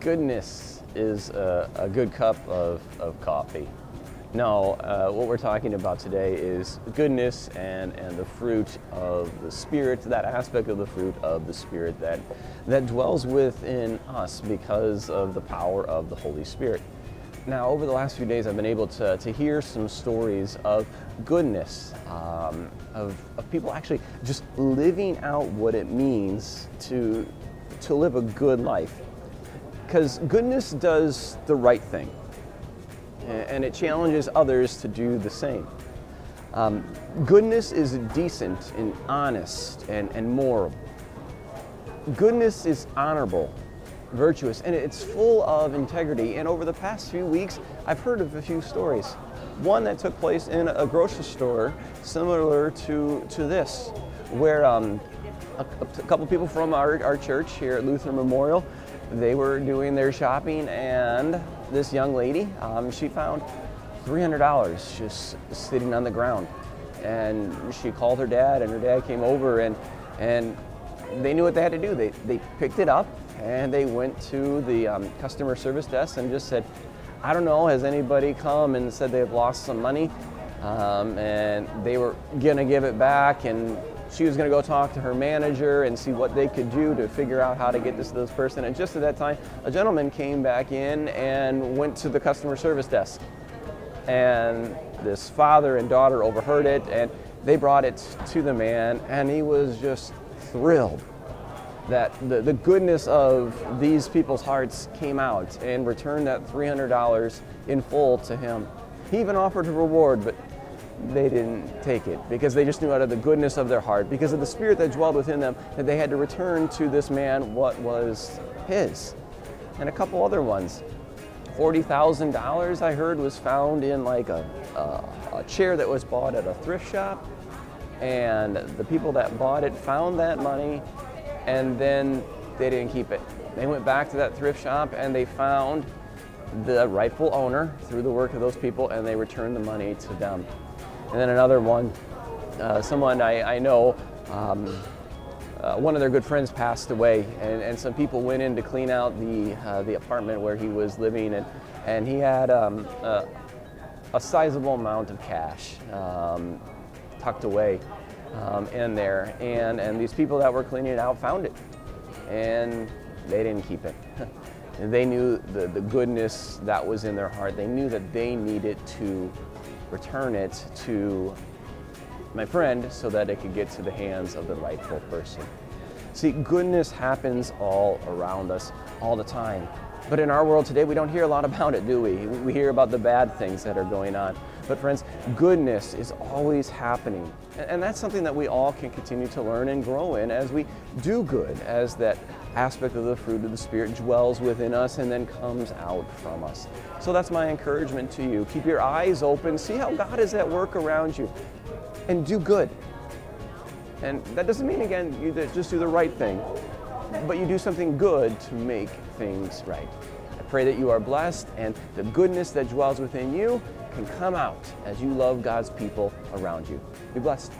goodness is a, a good cup of, of coffee. No, uh, what we're talking about today is goodness and, and the fruit of the Spirit, that aspect of the fruit of the Spirit that, that dwells within us because of the power of the Holy Spirit. Now, over the last few days, I've been able to, to hear some stories of goodness, um, of, of people actually just living out what it means to, to live a good life because goodness does the right thing and it challenges others to do the same. Um, goodness is decent and honest and, and moral. Goodness is honorable, virtuous, and it's full of integrity. And over the past few weeks, I've heard of a few stories. One that took place in a grocery store similar to, to this, where um, a, a couple people from our, our church here at Lutheran Memorial they were doing their shopping and this young lady, um, she found $300 just sitting on the ground. And she called her dad and her dad came over and, and they knew what they had to do. They, they picked it up and they went to the um, customer service desk and just said, I don't know, has anybody come and said they've lost some money? Um, and they were gonna give it back and she was going to go talk to her manager and see what they could do to figure out how to get this to this person. And just at that time, a gentleman came back in and went to the customer service desk. And this father and daughter overheard it and they brought it to the man and he was just thrilled that the, the goodness of these people's hearts came out and returned that $300 in full to him. He even offered a reward, but they didn't take it because they just knew out of the goodness of their heart, because of the spirit that dwelled within them, that they had to return to this man what was his. And a couple other ones. $40,000 I heard was found in like a, a, a, chair that was bought at a thrift shop. And the people that bought it found that money and then they didn't keep it. They went back to that thrift shop and they found the rightful owner through the work of those people and they returned the money to them. And then another one, uh, someone I, I know, um, uh, one of their good friends passed away, and, and some people went in to clean out the, uh, the apartment where he was living, and, and he had um, a, a sizable amount of cash um, tucked away um, in there. And, and these people that were cleaning it out found it, and they didn't keep it. they knew the, the goodness that was in their heart. They knew that they needed to return it to my friend so that it could get to the hands of the rightful person. See, goodness happens all around us all the time. But in our world today, we don't hear a lot about it, do we? We hear about the bad things that are going on. But friends, goodness is always happening. And that's something that we all can continue to learn and grow in as we do good, as that aspect of the fruit of the Spirit dwells within us and then comes out from us. So that's my encouragement to you. Keep your eyes open, see how God is at work around you, and do good. And that doesn't mean, again, you just do the right thing, but you do something good to make things right. I pray that you are blessed and the goodness that dwells within you can come out as you love God's people around you. Be blessed.